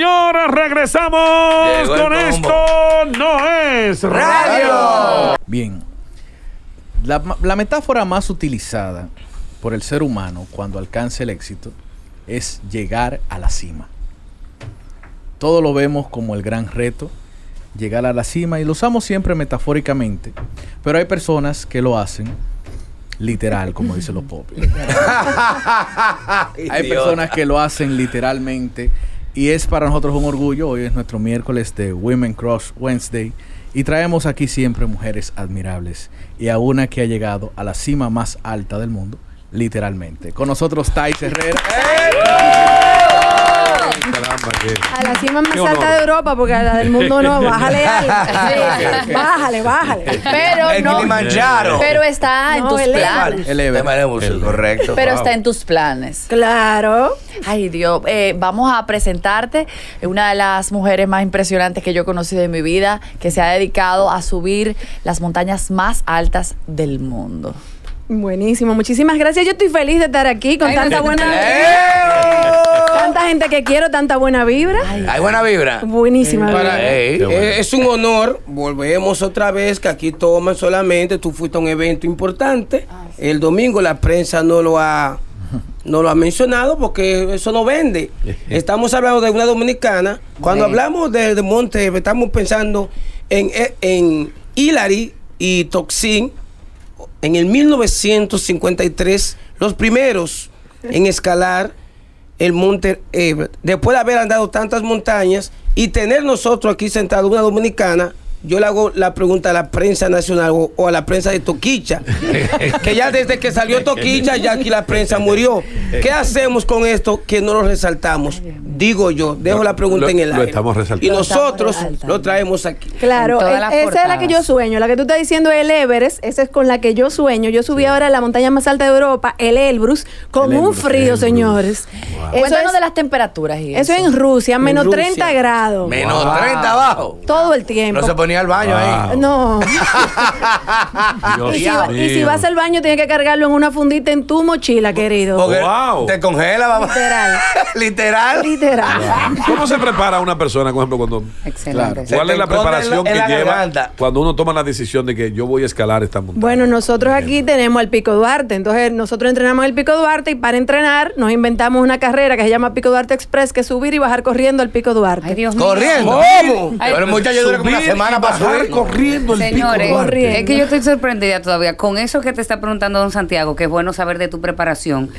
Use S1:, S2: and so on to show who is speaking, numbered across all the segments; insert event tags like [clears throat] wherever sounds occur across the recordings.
S1: señores, regresamos con esto. No es radio.
S2: Bien. La, la metáfora más utilizada por el ser humano cuando alcanza el éxito es llegar a la cima. Todo lo vemos como el gran reto, llegar a la cima y lo usamos siempre metafóricamente, pero hay personas que lo hacen literal, como dicen los popis. [laughs] Hay personas que lo hacen literalmente y es para nosotros un orgullo. Hoy es nuestro miércoles de Women Cross Wednesday y traemos aquí siempre mujeres admirables y a una que ha llegado a la cima más alta del mundo, literalmente. Con nosotros Thais Herrera.
S3: A la cima más alta de Europa, porque a la del mundo no. [laughs] Bájale algo. [laughs] Sí, bájale, bájale.
S4: Pero
S5: El
S4: no.
S5: Kilimanjaro.
S4: Pero está en
S3: No,
S4: tus
S3: el
S4: planes.
S2: El Everest.
S5: Llamaremos,
S1: El-
S5: correcto.
S4: Pero
S1: Wow.
S4: está en tus planes.
S3: Claro.
S4: Ay, Dios. Eh, vamos a presentarte una de las mujeres más impresionantes que yo he conocido en mi vida, que se ha dedicado a subir las montañas más altas del mundo.
S3: Buenísimo, muchísimas gracias. Yo estoy feliz de estar aquí con
S4: Ay,
S3: tanta buena
S5: ¡Eh!
S3: tanta gente que quiero, tanta buena vibra.
S5: Hay buena vibra.
S3: Buenísima
S6: Para-
S3: vibra.
S1: Bueno.
S6: Eh, es un honor, volvemos otra vez, que aquí toman solamente, tú fuiste a un evento importante, el domingo la prensa no lo ha no lo ha mencionado porque eso no vende. [laughs] Estamos hablando de una dominicana, cuando hablamos de, de Monte, estamos pensando en, en Hillary y Toxin, en el 1953, los primeros en escalar el monte Everest. Después de haber andado tantas montañas y tener nosotros aquí sentado una dominicana, yo le hago la pregunta a la prensa nacional o, o a la prensa de Toquicha, [laughs] que ya desde que salió Toquicha ya aquí la prensa murió. ¿Qué hacemos con esto que no lo resaltamos? Digo yo, dejo
S1: Lo-
S6: la pregunta
S1: lo-
S6: en el
S1: lo
S6: aire.
S1: estamos resaltando.
S6: Y nosotros lo traemos aquí.
S3: Claro,
S4: las
S3: esa es la que yo sueño. La que tú estás diciendo es el Everest, esa es con la que yo sueño. Yo subí ahora a la montaña más alta de Europa, el Elbrus, con
S2: El
S3: un frío,
S1: Elbrus.
S3: señores. Eso
S4: Cuéntanos
S3: es,
S4: de las temperaturas y
S3: eso
S4: eso.
S3: es en Rusia, menos
S6: Rusia.
S3: 30 grados.
S5: Menos 30 abajo.
S3: Todo el tiempo.
S5: No se ponía al baño ahí.
S3: No.
S1: Dios
S3: y, si va- y si
S1: mío.
S3: vas al baño, tienes que cargarlo en una fundita en tu mochila, querido.
S5: Porque
S1: Wow.
S5: te congela, mamá. [laughs]
S3: Literal.
S5: Literal.
S3: Literal.
S1: ¿Cómo se prepara una persona, por ejemplo, cuando...
S4: Excelente.
S5: Se
S1: ¿Cuál
S5: te
S1: es la
S5: encoge
S1: preparación
S5: en la-
S1: que
S5: en la
S1: lleva
S5: garganta.
S1: cuando uno toma la decisión de que yo voy a escalar esta montaña?
S3: Bueno, nosotros aquí tenemos el Pico Duarte, entonces nosotros entrenamos en el Pico Duarte y para entrenar nos inventamos una carrera que se llama Pico Duarte Express, que es subir y bajar corriendo al Pico Duarte.
S4: Ay, Dios mío.
S5: Corriendo.
S6: ¿Cómo?
S4: Ay,
S5: Pero el muchacho dura como una
S1: Subir y
S5: semana para
S1: bajar
S5: subir.
S1: corriendo el
S4: Señores,
S1: pico Duarte.
S3: Corriendo.
S7: Es que yo estoy sorprendida todavía con eso que te está preguntando don Santiago, que es bueno saber de tu preparación.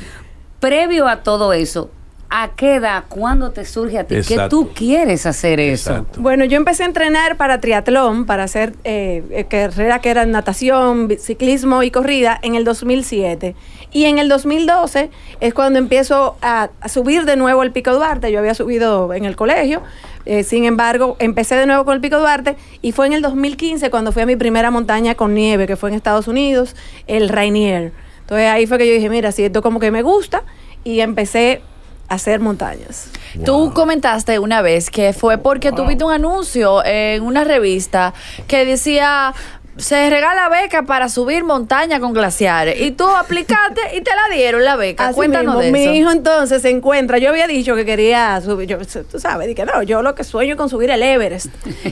S7: Previo a todo eso, ¿a qué edad, cuándo te surge a ti que
S1: Exacto.
S7: tú quieres hacer eso?
S1: Exacto.
S3: Bueno, yo empecé a entrenar para triatlón, para hacer eh, eh, carrera que era natación, ciclismo y corrida en el 2007. Y en el 2012 es cuando empiezo a, a subir de nuevo el Pico Duarte. Yo había subido en el colegio, eh, sin embargo, empecé de nuevo con el Pico Duarte y fue en el 2015 cuando fui a mi primera montaña con nieve, que fue en Estados Unidos, el Rainier. Entonces ahí fue que yo dije, mira, si esto como que me gusta y empecé a hacer montañas.
S4: Tú comentaste una vez que fue porque tuviste un anuncio en una revista que decía se regala beca para subir montaña con glaciares y tú aplicaste y te la dieron la beca.
S3: Así
S4: Cuéntanos
S3: mismo,
S4: de
S3: mi
S4: eso.
S3: hijo entonces se encuentra, yo había dicho que quería subir, yo, tú sabes, dije, no, yo lo que sueño es con subir el Everest.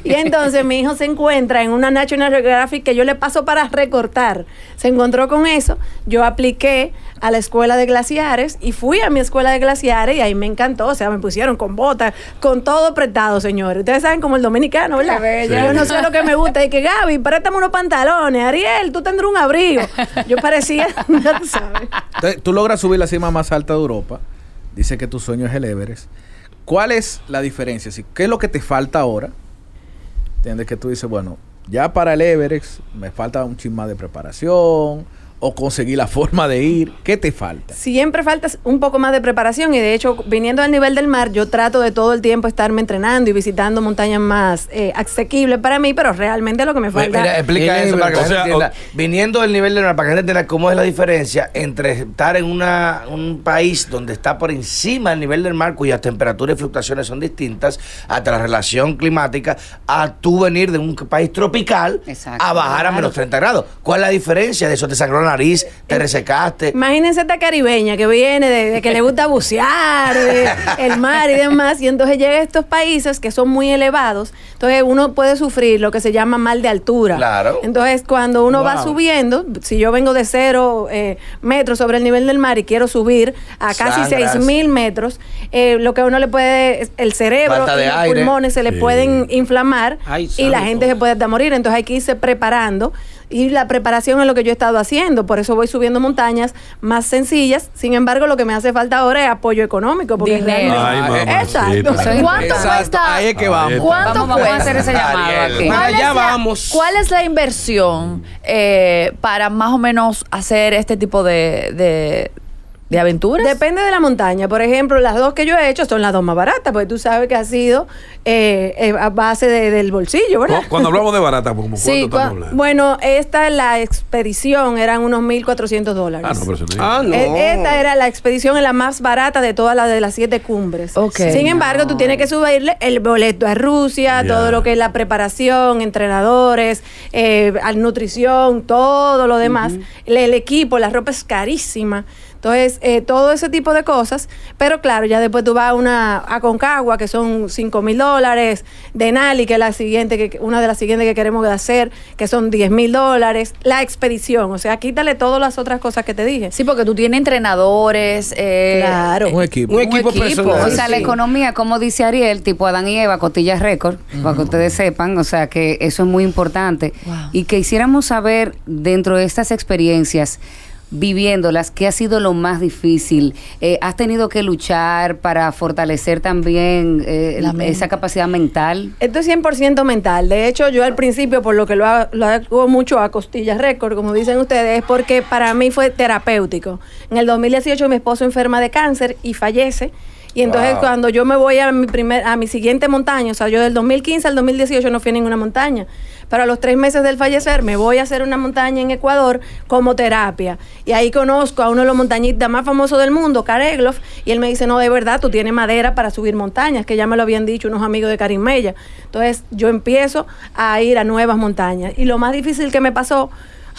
S3: Y entonces mi hijo se encuentra en una National Geographic que yo le paso para recortar. Se encontró con eso, yo apliqué a la escuela de glaciares y fui a mi escuela de glaciares y ahí me encantó, o sea, me pusieron con botas, con todo apretado, señores. Ustedes saben como el dominicano, ¿verdad? Yo no sé lo que me gusta, y que Gaby, préstame unos pantalones, Ariel, tú tendrás un abrigo. Yo parecía, [laughs] tú sabes.
S2: Tú logras subir la cima más alta de Europa. Dice que tu sueño es el Everest. ¿Cuál es la diferencia? Si- ¿Qué es lo que te falta ahora? ¿Entiendes? Que tú dices, bueno, ya para el Everest me falta un chisma de preparación o conseguir la forma de ir. ¿Qué te falta?
S3: Siempre falta un poco más de preparación y de hecho, viniendo al nivel del mar, yo trato de todo el tiempo estarme entrenando y visitando montañas más eh, asequibles para mí, pero realmente lo que me falta...
S5: Mira, explica eso para que la
S1: O sea,
S5: gente entienda. Viniendo del nivel de mar, para que la gente entienda cómo es la diferencia entre estar en una, un país donde está por encima del nivel del mar, cuyas temperaturas y fluctuaciones son distintas, hasta la relación climática, a tú venir de un país tropical
S7: Exacto.
S5: a bajar a menos 30 grados. ¿Cuál es la diferencia de eso? Te sangró la nariz, te resecaste.
S3: Imagínense esta caribeña que viene de, de que le gusta bucear, de el mar y demás, y entonces llega a estos países que son muy elevados, entonces uno puede sufrir lo que se llama mal de altura.
S5: Claro.
S3: Entonces cuando uno va subiendo, si yo vengo de cero eh, metros sobre el nivel del mar y quiero subir a casi seis mil metros, eh, lo que a uno le puede, el cerebro y los
S5: aire.
S3: pulmones se le
S1: Sí.
S3: pueden inflamar
S6: Ay,
S3: y la gente se puede hasta morir, entonces hay que irse preparando. Y la preparación es lo que yo he estado haciendo, por eso voy subiendo montañas más sencillas. Sin embargo, lo que me hace falta ahora es apoyo económico. Porque
S4: Dinero.
S3: realmente-
S1: Ay,
S3: Exacto.
S1: mamacita.
S4: ¿Cuánto
S2: Exacto,
S4: cuesta?
S2: ahí es que vamos.
S4: ¿Cuánto
S7: Vamos, vamos a
S4: cuesta?
S7: hacer ese llamado aquí.
S4: ¿Cuál
S6: allá
S4: es la-
S6: vamos.
S4: ¿Cuál es la inversión eh, para más o menos hacer este tipo de, de, de aventuras?
S3: Depende de la montaña. Por ejemplo, las dos que yo he hecho son las dos más baratas, porque tú sabes que ha sido eh, eh, a base de- del bolsillo, ¿verdad?
S1: Cu- Cuando hablamos de barata, como
S4: Sí,
S1: cuánto
S4: cua-
S1: estamos hablando?
S3: Bueno, esta, la expedición, eran unos 1.400 dólares.
S1: Ah, no, pero eso no es-
S6: Ah, no.
S3: Eh, Esta era la expedición en la más barata de todas las de las siete cumbres.
S4: Ok.
S3: Sin embargo, tú tienes que subirle el boleto a Rusia, todo lo que es la preparación, entrenadores, eh, nutrición, todo lo demás. el, el equipo, la ropa es carísima. Entonces, eh, todo ese tipo de cosas. Pero claro, ya después tú vas a una a Concagua, que son 5 mil dólares. Denali, que es la siguiente, que, una de las siguientes que queremos hacer, que son 10 mil dólares. La expedición, o sea, quítale todas las otras cosas que te dije.
S4: Sí, porque tú tienes entrenadores. eh,
S3: Claro.
S2: Un equipo.
S6: Un equipo personal.
S7: O sea, la economía, como dice Ariel, tipo Adán y Eva, costillas récord, para que ustedes sepan, o sea, que eso es muy importante.
S4: Wow.
S7: Y que hiciéramos saber dentro de estas experiencias, viviéndolas, qué ha sido lo más difícil. Eh, ¿Has tenido que luchar para fortalecer también eh, esa capacidad mental?
S3: Esto es 100% mental. De hecho, yo al principio, por lo que lo, ha- lo hago mucho a costillas récord, como dicen ustedes, es porque para mí fue terapéutico. En el 2018 mi esposo enferma de cáncer y fallece. Y entonces
S5: Wow.
S3: cuando yo me voy a mi primer, a mi siguiente montaña, o sea, yo del 2015 al 2018 no fui a ninguna montaña, pero a los tres meses del fallecer me voy a hacer una montaña en Ecuador como terapia. Y ahí conozco a uno de los montañistas más famosos del mundo, Karegloff, y él me dice, no, de verdad, tú tienes madera para subir montañas, que ya me lo habían dicho unos amigos de Karim Mella. Entonces yo empiezo a ir a nuevas montañas. Y lo más difícil que me pasó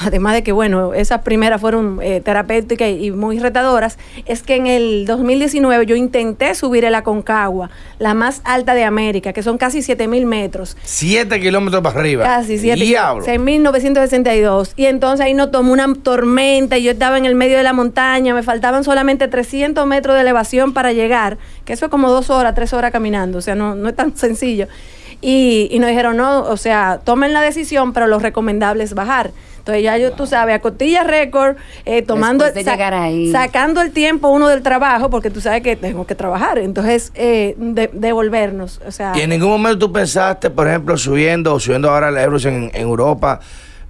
S3: además de que, bueno, esas primeras fueron eh, terapéuticas y, muy retadoras, es que en el 2019 yo intenté subir el Aconcagua, la más alta de América, que son casi 7000 metros.
S5: Siete kilómetros para arriba.
S3: Casi siete.
S5: Diablo.
S3: 6.962. Y entonces ahí nos tomó una tormenta y yo estaba en el medio de la montaña, me faltaban solamente 300 metros de elevación para llegar, que eso es como dos horas, tres horas caminando, o sea, no, no es tan sencillo. Y, y nos dijeron, no, o sea, tomen la decisión, pero lo recomendable es bajar. Entonces ya yo, tú sabes, a cotilla récord, eh, tomando,
S7: de ahí.
S3: sacando el tiempo uno del trabajo, porque tú sabes que tengo que trabajar, entonces eh, de- devolvernos, o sea...
S5: Y en ningún momento tú pensaste, por ejemplo, subiendo subiendo ahora el Ebros en, en Europa,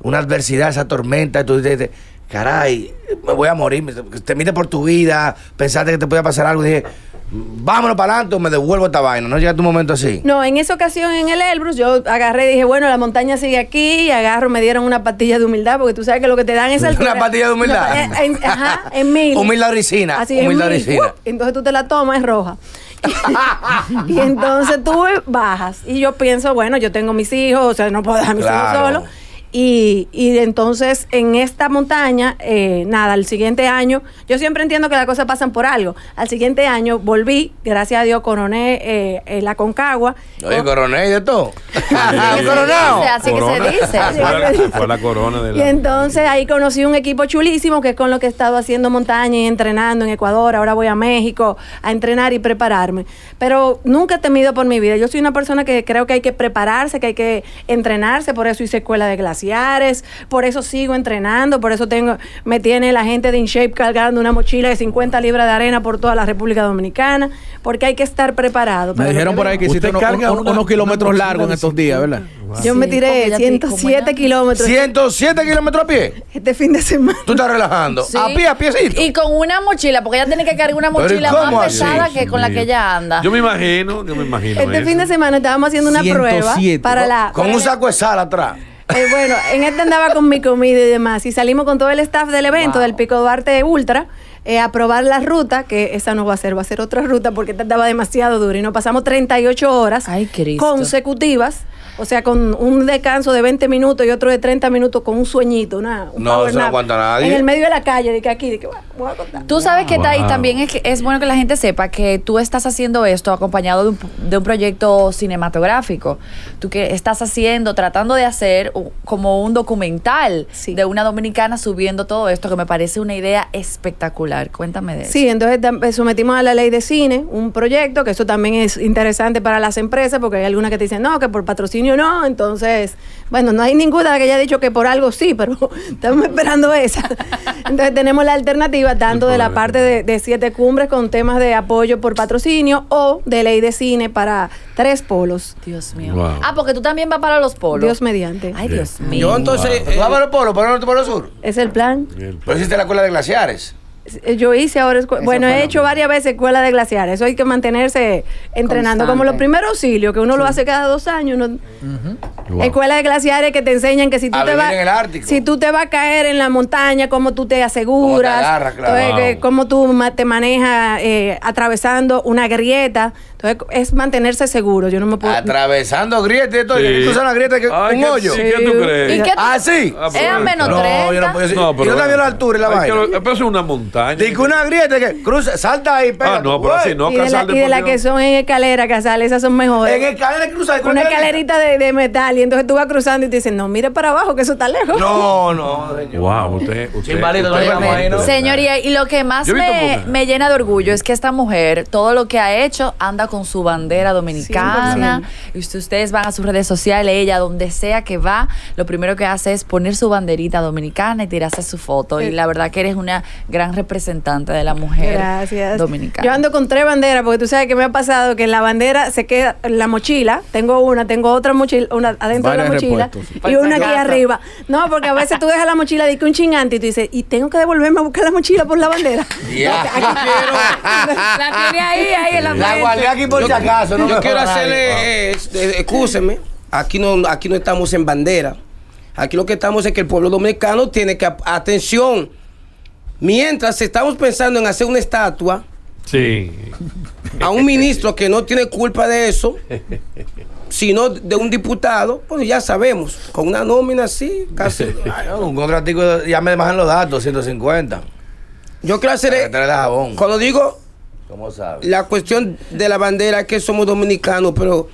S5: una adversidad, esa tormenta, y tú dices, caray, me voy a morir, me- temiste por tu vida, pensaste que te podía pasar algo, y dije, vámonos para adelante o me devuelvo esta vaina. ¿No llega tu momento así?
S3: No, en esa ocasión en el Elbrus yo agarré y dije, bueno, la montaña sigue aquí, y agarro, me dieron una pastilla de humildad, porque tú sabes que lo que te dan es [laughs]
S5: Una pastilla de humildad.
S3: En- ajá, en mil.
S5: Humildad ricina,
S3: Así
S5: humildad
S3: mil. ¡uh! Entonces tú te la tomas, es roja. [laughs] y entonces tú bajas. Y yo pienso, bueno, yo tengo mis hijos, o sea, no puedo dejar a mis
S5: Claro.
S3: hijos solos. Y, y entonces en esta montaña, eh, nada, al siguiente año, yo siempre entiendo que las cosas pasan por algo. Al siguiente año volví, gracias a Dios, coroné eh, eh, la Concagua.
S5: Oye, coronel de todo. [laughs] Coronado.
S4: Así que se dice.
S1: Fue la, fue la corona de
S3: Y entonces ahí conocí un equipo chulísimo que es con lo que he estado haciendo montaña y entrenando en Ecuador. Ahora voy a México a entrenar y prepararme. Pero nunca he temido por mi vida. Yo soy una persona que creo que hay que prepararse, que hay que entrenarse. Por eso hice escuela de glaciares, por eso sigo entrenando, por eso tengo, me tiene la gente de InShape cargando una mochila de 50 libras de arena por toda la República Dominicana, porque hay que estar preparado.
S2: Me dijeron por ahí que hiciste unos,
S1: carga
S2: unos- kilómetros largos en estos días, ¿verdad?
S3: Yo me tiré
S4: porque ya te-
S3: 107
S4: como
S3: kilómetros
S5: 107 kilómetros a pie.
S3: este fin de semana.
S5: Tú estás relajando.
S4: Sí.
S5: A pie, a piecito.
S4: Y con una mochila, porque ella tiene que cargar una
S5: Pero, ¿y
S4: mochila más
S5: así?
S4: pesada que con la que ella anda.
S1: Yo me imagino, yo me imagino
S3: Este
S1: eso.
S3: fin de semana estábamos haciendo una
S2: 107.
S3: prueba para la.
S5: Con
S3: para
S5: un saco de sal atrás.
S3: Eh, bueno, en este andaba con mi comida y demás. Y salimos con todo el staff del evento, del Pico Duarte Ultra. Eh, aprobar la ruta, que esa no va a ser, va a ser otra ruta porque esta estaba demasiado dura y nos pasamos 38 horas
S4: Ay,
S3: consecutivas. O sea, con un descanso de 20 minutos y otro de 30 minutos con un sueñito, una, un
S5: No, eso no aguanta nadie.
S3: En el medio de la calle, de que aquí, de que "Bueno, voy a contar.
S4: Tú sabes que Thais,
S1: Wow.
S4: también es, que es bueno que la gente sepa que tú estás haciendo esto acompañado de un, de un proyecto cinematográfico. Tú que estás haciendo, tratando de hacer como un documental
S3: Sí.
S4: de una dominicana subiendo todo esto, que me parece una idea espectacular. Cuéntame de eso.
S3: Sí, entonces eh, sometimos a la ley de cine un proyecto, que eso también es interesante para las empresas, porque hay algunas que te dicen, no, que por patrocinio no, entonces, bueno, no hay ninguna que haya dicho que por algo sí, pero [laughs] estamos esperando esa. [laughs] Entonces tenemos la alternativa tanto de la parte de, de siete cumbres con temas de apoyo por patrocinio o de ley de cine para tres polos.
S4: Dios mío.
S1: Wow.
S4: Ah, porque tú también vas para los polos.
S3: Dios mediante.
S4: Ay, Dios mío.
S6: Yo entonces,
S5: ¿Tú
S6: eh,
S5: vas para el polo, para el norte, para el sur?
S3: Es el plan.
S5: Pero hiciste la escuela de glaciares.
S3: Eh, Yo hice ahora, escu-
S7: Esa
S3: bueno, he hecho varias veces escuela de glaciares. Eso hay que mantenerse entrenando. Como los primeros auxilios, que uno lo hace cada dos años. uno-
S1: Wow.
S3: Escuela de glaciares que te enseñan que si tú
S5: A
S3: te vas
S5: en el Ártico.
S3: si tú te vas a caer en la montaña, cómo tú te aseguras,
S5: Cómo te agarras, claro.
S3: Entonces, que-
S1: Wow.
S3: cómo tú ma- te manejas eh, atravesando una grieta. Entonces, es mantenerse seguro. Yo no me puedo...
S5: Atravesando grietas y todo.
S1: Sí.
S5: ¿Qué cruzan la grieta que
S1: Ay,
S5: un
S1: ¿qué-
S5: hoyo?
S1: sí, ¿Qué tú crees?
S4: ¿Y qué tú-
S5: Ah, sí.
S1: Ah,
S4: Es a menos
S5: No,
S4: 30.
S5: yo no puedo decir.
S1: No,
S5: y
S1: pero
S5: no también la altura y la vaina.
S1: Pero es una montaña.
S5: Dice que una grieta que cruza, salta ahí, pega.
S1: Ah, no, pero así no,
S3: y de, la,
S1: Casal
S3: y de la
S1: Deportivo.
S3: que son en escalera, Casal, esas son mejores.
S5: En escalera cruza
S3: una escalerita de, de metal y entonces tú vas cruzando y te dicen, no, mire para abajo que eso está lejos.
S5: No, no, señor.
S1: Wow, usted. usted
S5: no
S1: usted-
S5: llegamos ahí, ¿no?
S4: Señor, y, y lo que más
S1: Yo
S4: me, me llena de orgullo es que esta mujer, todo lo que ha hecho, anda con su bandera dominicana. Y si ustedes van a sus redes sociales, ella, donde sea que va, lo primero que hace es poner su banderita dominicana y tirarse su foto. Y la verdad que eres una gran representante de la mujer
S3: Gracias.
S4: dominicana.
S3: Yo ando con tres banderas porque tú sabes que me ha pasado que en la bandera se queda en la mochila. Tengo una, tengo otra mochila, una adentro de la mochila
S2: repuestos.
S3: y una aquí arriba. No, porque a veces tú dejas la mochila de que un chingante y tú dices, y tengo que devolverme a buscar la mochila por la bandera.
S5: Ya. [laughs] [laughs]
S4: la tiene ahí, ahí en la
S5: La guardé aquí por si acaso. No
S6: yo quiero hacerle, eh, eh, excúseme, aquí no, aquí no estamos en bandera. Aquí lo que estamos es que el pueblo dominicano tiene que, atención, mientras estamos pensando en hacer una estatua
S1: Sí.
S6: a un ministro que no tiene culpa de eso, sino de un diputado, pues ya sabemos, con una nómina así, casi.
S5: Ay, un contratico, ya me bajan los datos, 150.
S6: Yo quiero hacer, cuando digo
S5: ¿Cómo sabes?
S6: la cuestión de la bandera, que somos dominicanos, pero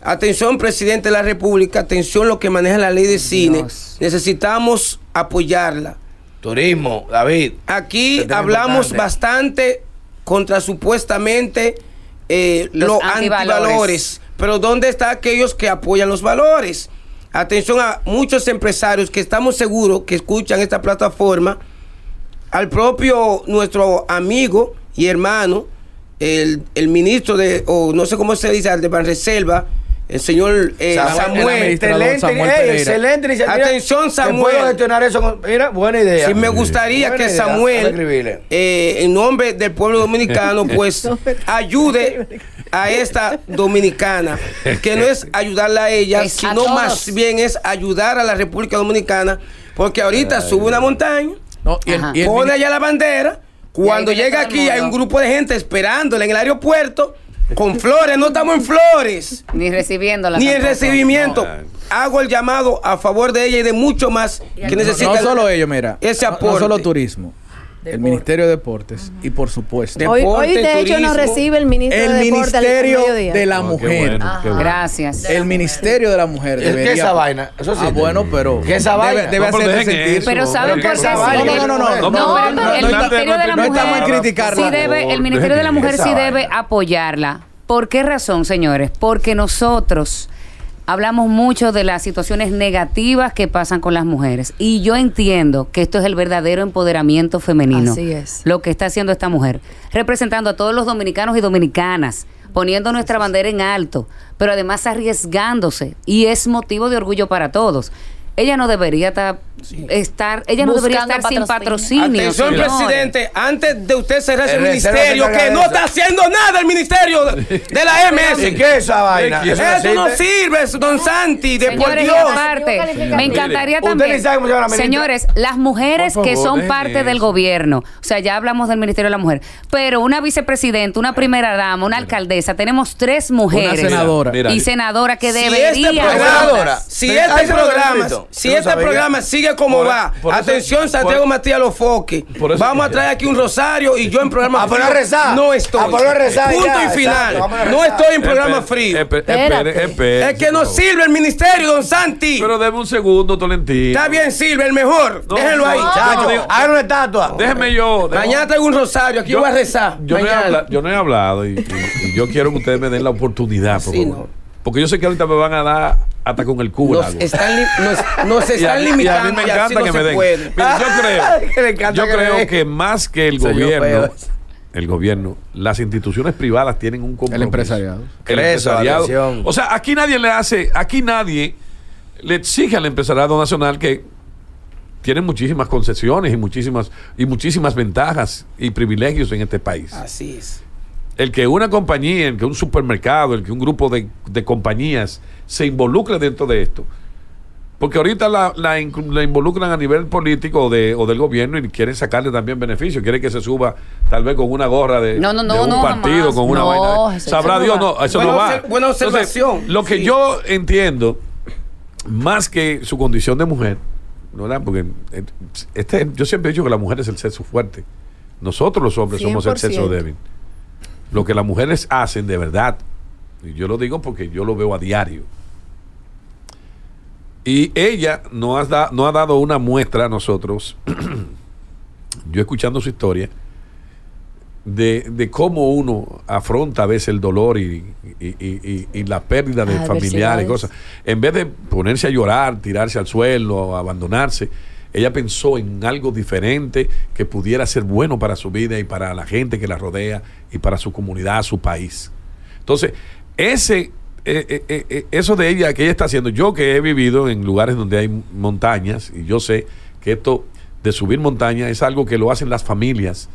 S6: atención, presidente de la República, atención lo que maneja la ley de cine.
S7: Dios.
S6: Necesitamos apoyarla.
S5: Turismo, David.
S6: Aquí hablamos
S5: importante.
S6: bastante contra supuestamente eh,
S7: Los
S6: los
S7: antivalores.
S6: antivalores. Pero ¿dónde están aquellos que apoyan los valores? Atención a muchos empresarios que estamos seguros que escuchan esta plataforma, al propio nuestro amigo y hermano, el, el ministro de, o no sé cómo se dice, de Banreserva, el señor eh,
S5: Samuel, excelente,
S2: Samuel
S5: excelente.
S6: Atención, Samuel.
S5: puedo gestionar eso. con- mira, buena idea.
S6: Sí, me gustaría
S5: Buena
S6: que
S5: idea.
S6: Samuel, eh, en nombre del pueblo dominicano, [laughs] pues ayude a esta dominicana, que no es ayudarla a ella,
S7: Es
S6: sino más bien es ayudar a la República Dominicana, porque ahorita sube una montaña,
S2: No, y el-
S7: Ajá.
S2: y el
S6: pone allá la bandera, cuando llega aquí hay un grupo de gente esperándola en el aeropuerto, con flores, no estamos en flores [laughs]
S7: Ni recibiéndola.
S6: ni
S7: tampoco.
S6: recibimiento.
S1: No.
S6: Hago el llamado a favor de ella y de mucho más que
S2: no,
S6: necesitan.
S2: no solo ellos, mira.
S6: ese
S2: no- No,
S6: aporte.
S2: solo turismo. El Ministerio de Deportes y por supuesto
S6: De-
S3: Hoy,
S6: Deporte,
S3: hoy, de hecho, nos
S6: turismo.
S3: recibe el ministro
S2: el
S3: de Deporte al- al
S2: Ministerio
S3: mediodía.
S2: de la
S1: Oh, qué
S2: Mujer.
S1: bueno, qué bueno.
S7: Gracias.
S2: El Ministerio de la Mujer
S5: ¿Qué es
S2: debería.
S5: esa vaina? Eso sí.
S2: Ah, bueno, pero.
S5: ¿Qué esa
S2: debe,
S5: vaina?
S2: Debe
S1: No,
S2: hacerte
S1: dejen
S2: sentir.
S7: Pero ¿saben por
S5: que
S7: qué
S5: esa
S7: sí?
S5: vaina-
S2: No, no, no, no.
S1: No,
S7: No, el
S1: no, no,
S7: Ministerio de la
S2: no estamos en
S7: Mujer
S2: criticarla.
S7: sí debe, el Ministerio de la Mujer sí debe apoyarla. ¿Por qué razón, señores? Porque nosotros hablamos mucho de las situaciones negativas que pasan con las mujeres y yo entiendo que esto es el verdadero empoderamiento femenino.
S4: Así es.
S7: Lo que está haciendo esta mujer, representando a todos los dominicanos y dominicanas, poniendo nuestra bandera en alto, pero además arriesgándose y es motivo de orgullo para todos. Ella no debería estar, estar ella no debería estar sin
S4: patrocinio.
S6: Atención,
S7: señores.
S6: presidente, antes de usted cerrar ese
S5: El reserva
S6: ministerio, que no está haciendo nada el ministerio de la
S5: ¿Y
S6: MS.
S5: qué es esa vaina? ¿Eso
S6: Eso no
S5: sirve?
S6: don Santi, de por
S7: Señores,
S6: Dios.
S7: aparte, me encantaría también. Señores, las mujeres que son parte del gobierno, o sea, ya hablamos del Ministerio de la Mujer, pero una vicepresidenta, una primera dama, una alcaldesa, tenemos tres mujeres
S2: senadora.
S1: Mira,
S7: y senadora que
S6: Si
S7: deberían.
S6: este programa,
S5: Senadora.
S6: si este programa. Si
S5: no
S6: este
S5: sabía.
S6: programa sigue como
S1: Por-
S6: va,
S1: por eso-
S6: atención Santiago
S1: por-
S6: Matías Lofoque,
S1: por eso-
S6: vamos a traer aquí un rosario y yo en programa
S5: A
S6: frío
S5: a rezar.
S6: no estoy.
S5: A poner a rezar
S6: Punto
S5: ya,
S6: y final.
S5: exacto,
S6: no estoy en programa
S1: Espe-
S6: frío.
S4: Espérate.
S1: espere, espere,
S6: es que no sirve el ministerio, don Santi.
S1: Pero deme un segundo, Tolentino.
S6: Está bien, sirve el mejor.
S1: No,
S6: Déjenlo ahí.
S1: no,
S5: hagan una estatua.
S1: Déjeme yo. déjame-
S6: Mañana traigo un rosario, aquí
S1: Yo-
S6: voy a rezar.
S1: Yo no, he
S6: Mañana.
S1: habla- yo no he hablado y, y- y yo quiero que ustedes me den la oportunidad, por
S6: Sí,
S1: favor. Porque yo sé que ahorita me van a dar hasta con el cubo.
S6: Nos están, li- nos, [laughs] nos
S1: Y a
S6: están
S1: mí- y a
S6: limitando.
S1: mí me encanta
S6: no
S1: que me den. Mira, yo [laughs] creo, yo
S5: que
S1: creo que más que el
S5: Soy
S1: gobierno, el gobierno, las instituciones privadas tienen un compromiso.
S2: El empresariado.
S1: El
S5: Creso,
S1: empresariado.
S5: atención.
S1: O sea, aquí nadie le hace, aquí nadie le exige al empresariado nacional que tiene muchísimas concesiones y muchísimas y muchísimas ventajas y privilegios en este país.
S6: Así es.
S1: El que una compañía, el que un supermercado, el que un grupo de, de compañías se involucre dentro de esto. Porque ahorita la, la, involucran a nivel político o, de, o del gobierno y quieren sacarle también beneficio. Quieren que se suba tal vez con una gorra de,
S7: No, no, no,
S1: de un
S7: no,
S1: partido,
S7: jamás.
S1: con una
S4: No,
S1: vaina.
S4: eso-
S1: Sabrá Dios,
S4: va.
S1: no, eso
S6: Buena
S1: no va.
S6: buena observación.
S1: Entonces, lo que
S6: Sí.
S1: yo entiendo, más que su condición de mujer, ¿verdad? Porque eh, este, yo siempre he dicho que la mujer es el sexo fuerte. Nosotros los hombres somos el sexo
S3: 100%.
S1: débil. Lo que las mujeres hacen de verdad, y yo lo digo porque yo lo veo a diario. Y ella no ha, da- no ha dado una muestra a nosotros, [clears throat] yo escuchando su historia, de, de cómo uno afronta a veces el dolor y, y- y- y- y la pérdida de familiares y cosas. En vez de ponerse a llorar, tirarse al suelo, abandonarse, ella pensó en algo diferente que pudiera ser bueno para su vida y para la gente que la rodea y para su comunidad, su país. Entonces, ese, eh, eh, eh, eso de ella que ella está haciendo, yo que he vivido en lugares donde hay montañas y yo sé que esto de subir montaña es algo que lo hacen las familias.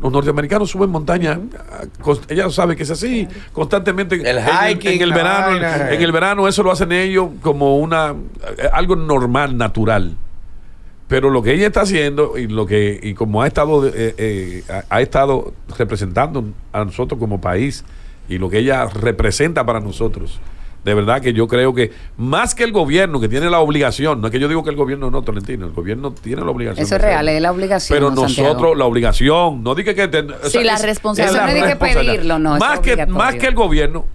S1: Los norteamericanos suben montaña, ah, ella sabe que es así, constantemente.
S5: El
S1: En
S5: hiking,
S1: en el
S5: la
S1: verano,
S5: vaina.
S1: en el verano eso lo hacen ellos como una algo normal, natural. Pero lo que ella está haciendo y lo que y como ha estado eh, eh, ha, estado representando a nosotros como país y lo que ella representa para nosotros. De verdad que yo creo que más que el gobierno que tiene la obligación, no es que yo digo que el gobierno no, Tolentino, el gobierno tiene la obligación.
S7: Eso es real, es la obligación.
S1: Pero
S7: Santiago.
S1: nosotros la obligación, no diga que ten- o
S4: la
S1: es-
S4: responsabilidad.
S7: no hay que pedirlo, no,
S1: Más
S7: es
S1: que más que el gobierno.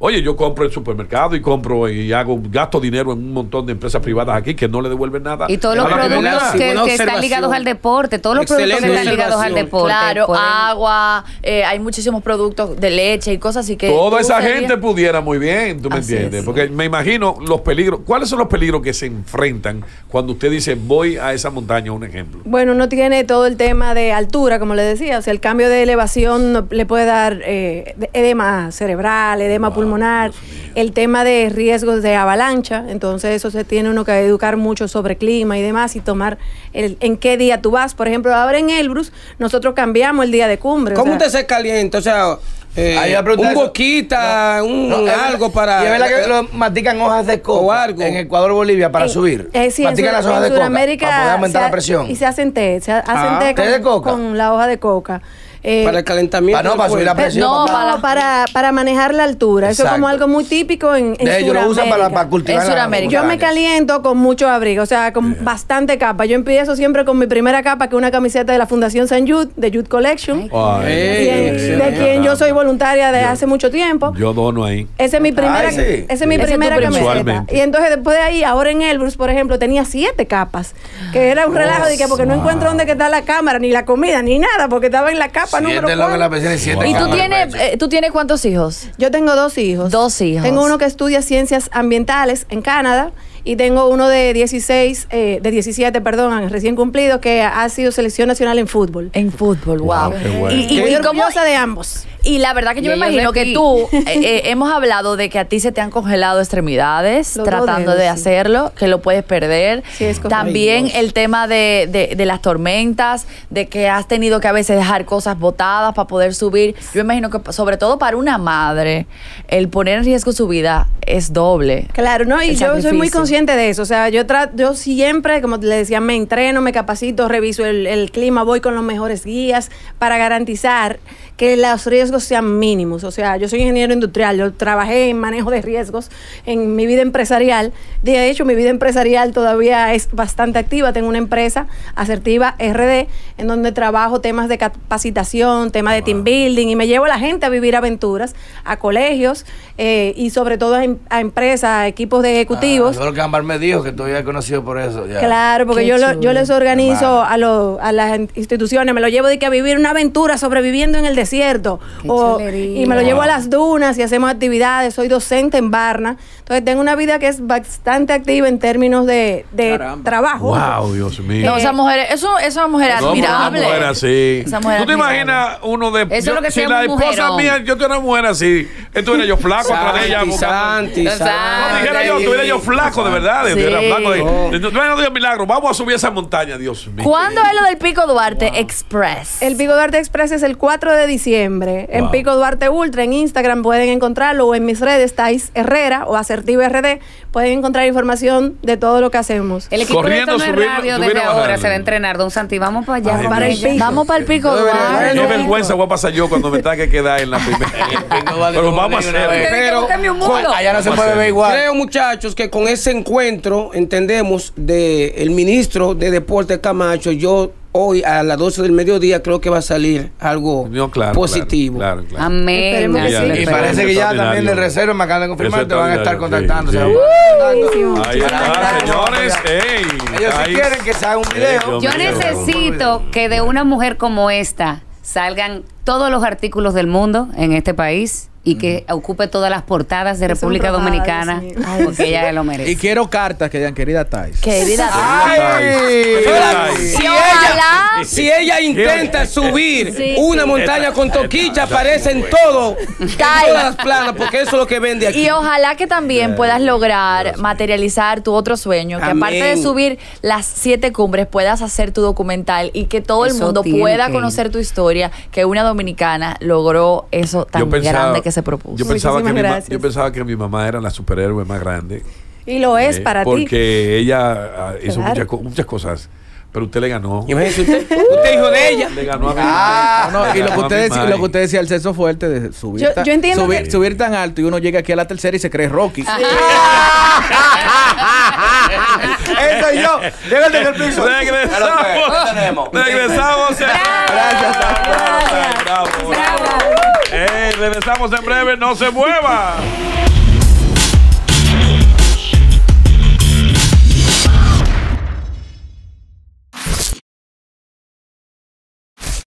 S1: Oye, yo compro el supermercado y compro y hago gasto dinero en un montón de empresas privadas aquí que no le devuelven nada.
S7: Y todos
S1: a
S7: los
S1: la
S7: productos que, están ligados al deporte, todos los productos que
S6: Excelente
S7: están ligados al deporte.
S4: Claro,
S7: pueden-
S4: agua, eh, hay muchísimos productos de leche y cosas así que.
S1: Toda esa
S4: serías-
S1: gente pudiera muy bien, tú me
S4: Así
S1: entiendes.
S4: es.
S1: Porque me imagino los peligros. ¿Cuáles son los peligros que se enfrentan cuando usted dice voy a esa montaña, un ejemplo?
S3: Bueno, no tiene todo el tema de altura, como le decía. O sea, el cambio de elevación no- le puede dar eh, de- edema cerebral, edema pulmonar, el tema de riesgos de avalancha. Entonces, eso se tiene uno que educar mucho sobre clima y demás y tomar el, en qué día tú vas. Por ejemplo, ahora en Elbrus, nosotros cambiamos el día de cumbre. o
S6: ¿Cómo
S3: sea,
S6: usted se calienta? O sea, eh, un boquita, un
S5: No, es-
S6: algo para.
S5: Y es verdad que lo matican hojas de coco
S6: O algo.
S5: en Ecuador, Bolivia para
S3: en-
S5: subir.
S3: eh, sí,
S5: las hojas
S3: en
S5: de coca
S3: Sudamérica
S5: para poder aumentar la presión.
S3: Y se hacen té, se ha- hacen
S6: Ah,
S3: té,
S5: de coca.
S3: con la hoja de coca. Eh,
S6: Para el calentamiento.
S5: Para no,
S6: del
S5: para subir la presión.
S4: No.
S3: No, para, para manejar la altura. Eso es como algo muy típico en, en
S5: De ellos lo usan para, cultivar
S4: En Sudamérica.
S3: Yo me caliento con mucho abrigo, o sea, con bastante capa. Yo empiezo siempre con mi primera capa, que es una camiseta de la Fundación San Jude, de Jude Collection, de quien yo soy voluntaria de hace mucho tiempo.
S1: Yo dono ahí.
S3: Esa es mi primera,
S5: Ay, sí.
S3: esa es mi
S4: Esa es
S3: primera
S4: primera.
S3: camiseta. Y entonces después de ahí, ahora en Elbrus, por ejemplo, tenía siete capas. Que era un relajo de que porque no encuentro dónde que está la cámara, ni la comida, ni nada, porque estaba en la capa
S5: Siete lo que
S3: cuatro.
S5: la presión y siete
S4: ¿Y tú tienes, eh, tú tienes cuántos hijos?
S3: Yo tengo dos hijos.
S4: Dos hijos.
S3: Tengo uno que estudia ciencias ambientales en Canadá y tengo uno de 16, eh, de 17, perdón, recién cumplido, que ha sido selección nacional en fútbol.
S4: En fútbol, wow.
S1: Wow, qué bueno.
S4: Y, y-
S3: Muy orgullosa de ambos.
S4: y la verdad que yo
S7: Y
S4: me imagino que tú, [laughs] eh, eh, hemos hablado de que a ti se te han congelado extremidades
S3: Los
S4: tratando
S3: dedos,
S4: de
S3: sí.
S4: hacerlo, que lo puedes perder.
S3: Sí, es.
S4: También
S6: Dios.
S4: el tema de, de- de las tormentas, de que has tenido que a veces dejar cosas botadas para poder subir. Yo me imagino que sobre todo para una madre, el poner en riesgo su vida es doble.
S3: Claro, no, y yo soy muy
S4: sacrificio.
S3: Consciente de eso. O sea, yo tra- yo siempre, como le decía, me entreno, me capacito, reviso el, el clima, voy con los mejores guías para garantizar que los riesgos sean mínimos. O sea, yo soy ingeniero industrial, yo trabajé en manejo de riesgos en mi vida empresarial. De hecho, mi vida empresarial todavía es bastante activa. Tengo una empresa asertiva RD en donde trabajo temas de capacitación, temas de team building y me llevo a la gente a vivir aventuras, a colegios eh, y sobre todo a, em- a empresas, a equipos de ejecutivos.
S5: Ah, yo lo que Ámbar me dijo que tú habías conocido por eso. ya.
S3: Claro, porque
S4: Qué
S3: yo, lo- yo les organizo a, lo- a las instituciones, me lo llevo de que a vivir una aventura sobreviviendo en el desierto. O- y me lo llevo a las dunas y hacemos actividades. Soy docente en Barna. Entonces tengo una vida que es bastante activa en términos de, trabajo.
S1: Wow, Dios mío.
S4: No, esa mujer, eso, esa es una mujer
S1: No, pero una
S4: admirable.
S1: mujer así.
S4: Esa mujer
S1: ¿Tú te
S4: admirable.
S1: imaginas uno de.
S7: Eso es
S1: yo-
S7: lo que
S1: si la esposa
S7: mujerón.
S1: mía, yo tengo una mujer así. Estuviera yo flaco atrás de ella.
S6: Santi, Santi,
S7: Santi.
S1: No, dijera yo, estuviera yo flaco, de verdad.
S4: Sí.
S1: Flaco. de-
S6: Oh.
S1: de- Bueno, Dios milagro, vamos a subir esa montaña, Dios mío.
S4: ¿Cuándo es lo del Pico Duarte Express?
S3: El Pico Duarte Express es el 4 de diciembre. En. Pico Duarte Ultra, en Instagram pueden encontrarlo o en mis redes, Tais Herrera o Asertivo RD, pueden encontrar información de todo lo que hacemos.
S7: El equipo
S1: Corriendo,
S7: de
S1: subirlo-
S7: Radio
S1: subir
S7: desde ahora se va a entrenar. Don Santi, vamos para allá.
S1: Ay,
S7: con
S3: para el
S7: ella.
S3: pico.
S4: Vamos para el Pico Duarte.
S1: Qué vergüenza voy a pasar yo cuando me tenga que quedar en la primera. [laughs] Pero vamos a hacer.
S4: Pero.
S5: Allá no se puede ver igual.
S6: Creo, muchachos, que con ese encuentro entendemos de el ministro de Deporte Camacho, yo hoy a las 12 del mediodía creo que va a salir algo
S1: No, claro,
S6: positivo.
S1: Claro, claro, claro.
S7: Amén.
S3: Sí.
S5: Y parece que ya también de reserva me acaban de confirmar te van a estar contactando.
S1: sí,
S5: se
S1: sí. Ahí está, señores. Ey,
S5: Ellos
S1: ahí-
S5: quieren que se haga un video.
S7: Yo necesito que de una mujer como esta salgan todos los artículos del mundo en este país y que ocupe todas las portadas de República Dominicana [laughs] porque ella lo merece.
S2: Y quiero cartas que digan, querida Thais.
S4: Querida.
S5: ¡Ay!
S1: Ay.
S6: Si ella, si ella intenta subir
S4: Sí,
S6: una montaña con toquicha, aparece en todo, en todas las planas, porque eso es lo que vende aquí.
S4: Y ojalá que también puedas lograr materializar tu otro sueño, que aparte de subir las siete cumbres, puedas hacer tu documental y que todo el mundo pueda conocer tu historia, que una dominicana logró eso tan grande que se propuso.
S1: Yo pensaba que,
S3: Muchísimas
S1: mi
S3: gracias.
S1: yo pensaba que mi mamá era la superhéroe más grande.
S3: Y lo es
S1: eh,
S3: para ti.
S1: Porque ella ah, hizo
S3: Claro.
S1: muchas, co- muchas cosas. Pero usted le ganó.
S6: Imagínese usted, [laughs] usted hijo de ella.
S1: Le ganó a mi
S5: Ah,
S2: No, no, y lo que, usted
S1: mi
S2: decía, lo que usted decía, el sexo fuerte de subir,
S3: Yo-
S2: tan,
S3: yo entiendo
S2: subir,
S1: que-
S2: subir tan alto y uno llega aquí a la tercera y se cree Rocky. [laughs]
S5: Eso y yo. Llega desde el piso.
S1: Regresamos.
S5: ¿Qué tenemos?
S1: Regresamos.
S5: Gracias,
S1: Bravo, bravo. Eh, regresamos en breve. No se mueva.